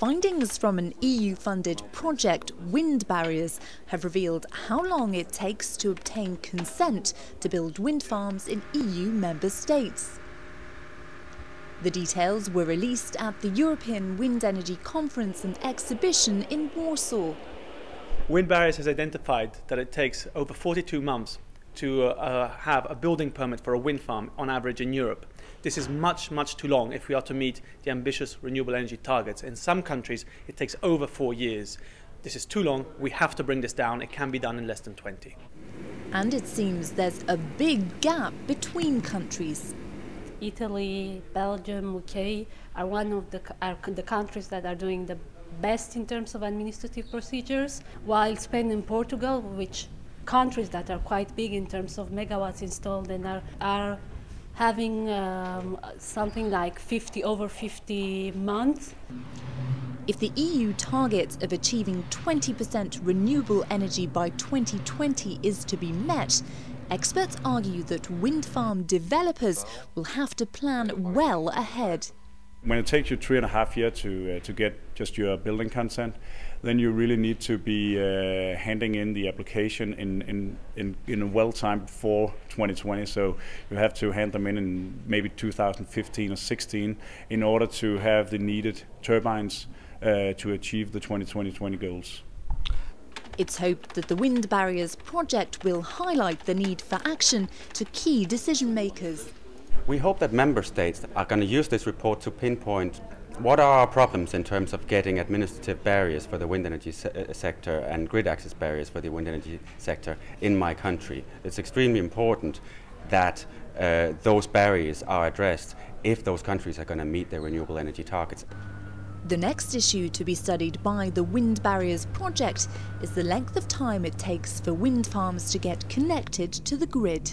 Findings from an EU funded project, Wind Barriers, have revealed how long it takes to obtain consent to build wind farms in EU member states. The details were released at the European Wind Energy Conference and Exhibition in Warsaw. Wind Barriers has identified that it takes over 42 months to uh, have a building permit for a wind farm on average in Europe. This is much, much too long if we are to meet the ambitious renewable energy targets. In some countries, it takes over four years. This is too long. We have to bring this down. It can be done in less than 20. And it seems there's a big gap between countries. Italy, Belgium, UK are one of the, are the countries that are doing the best in terms of administrative procedures, while Spain and Portugal, which countries that are quite big in terms of megawatts installed and are, are having um, something like 50 over 50 months. If the EU target of achieving 20% renewable energy by 2020 is to be met, experts argue that wind farm developers will have to plan well ahead. When it takes you three and a half years to, uh, to get just your building consent, then you really need to be uh, handing in the application in, in, in, in well time before 2020. So you have to hand them in in maybe 2015 or 16 in order to have the needed turbines uh, to achieve the 2020-20 goals. It's hoped that the Wind Barriers project will highlight the need for action to key decision makers. We hope that member states are going to use this report to pinpoint what are our problems in terms of getting administrative barriers for the wind energy se uh, sector and grid access barriers for the wind energy sector in my country. It's extremely important that uh, those barriers are addressed if those countries are going to meet their renewable energy targets. The next issue to be studied by the Wind Barriers project is the length of time it takes for wind farms to get connected to the grid.